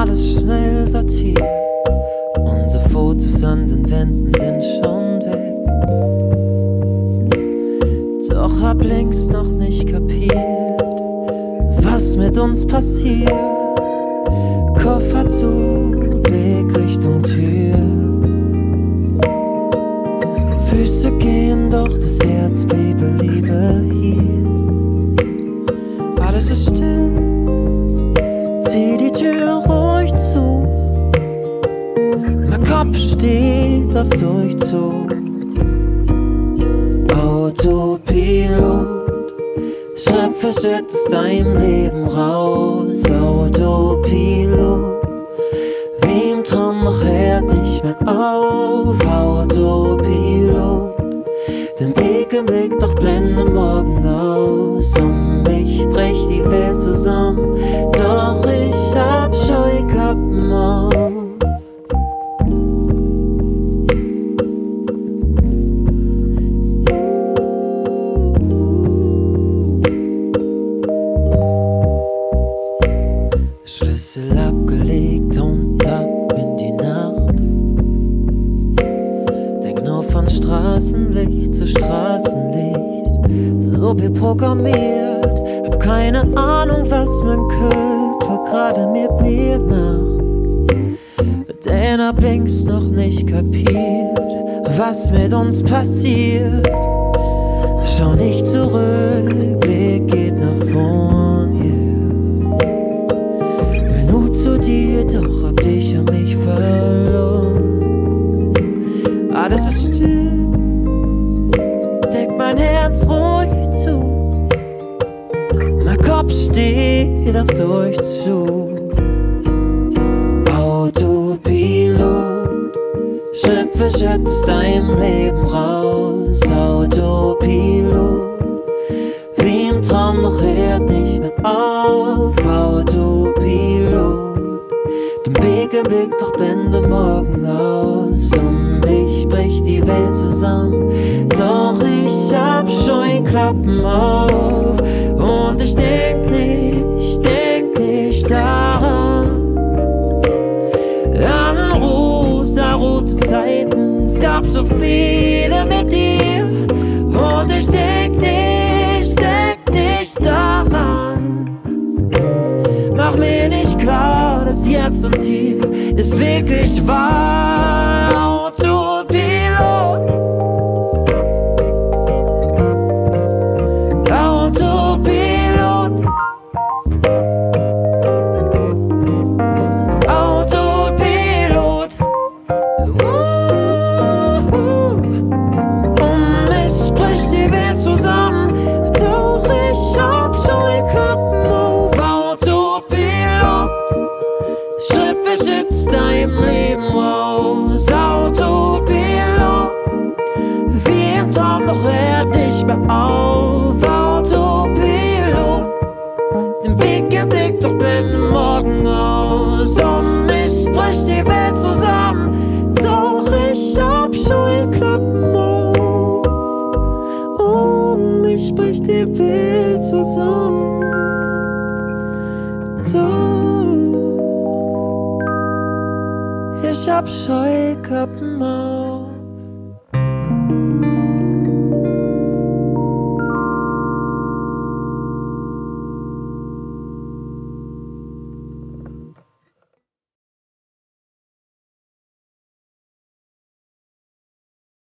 alles schnell sortiert. Unsere Fotos an den Wänden sind schon weg. Doch hab längst noch nicht kapiert, was mit uns passiert. Koffer zu, Blick Richtung Tür. Füße gehen, doch das Herz bliebe Liebe hier. Alles ist still. Auf Durchzug. Autopilot, schützt aus deinem Leben raus. Autopilot, wie im Traum noch hört nicht mehr auf. Autopilot, den Weg im Blick, doch blende morgen aus. Um mich bricht die Welt zusammen, abgelegt und ab in die Nacht. Denk nur von Straßenlicht zu Straßenlicht. So wie programmiert. Hab keine Ahnung, was mein Körper gerade mit mir macht. Denn hab längst noch nicht kapiert, was mit uns passiert. Schau nicht zurück, Blick geht nach vorn, doch hab dich und mich verloren. Alles ist still, deck mein Herz ruhig zu. Mein Kopf steht auf Durchzug. Autopilot, für Schritt aus deinem Leben raus. Autopilot, wie im Traum, doch hört nicht mehr auf. Im Blick, doch blende morgen aus. Um mich bricht die Welt zusammen, doch ich hab Scheuklappen auf. Und ich denk nicht, denk nicht daran an rosarote Zeiten. Es gab so viele mit dir. Und ich denk nicht, denk nicht daran. Mach mir nicht klar, dass jetzt und hier ist wirklich wahr. Mehr auf. Autopilot. Den Weg geblickt, doch blende morgen aus. Um mich bricht die Welt zusammen, doch ich hab Scheuklappen auf. Um mich bricht die Welt zusammen, doch ich hab Scheuklappen auf.